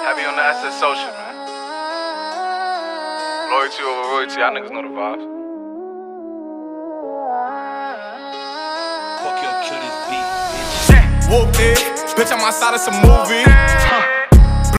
Happy on the asset social, man. Loyalty over royalty, y'all niggas know the vibes. Fuck your kill this beat, bitch. Whoop, it, bitch, I'm outside of some movie.